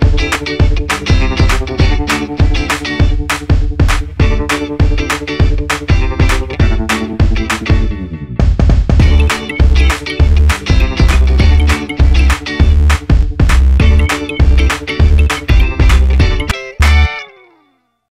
Música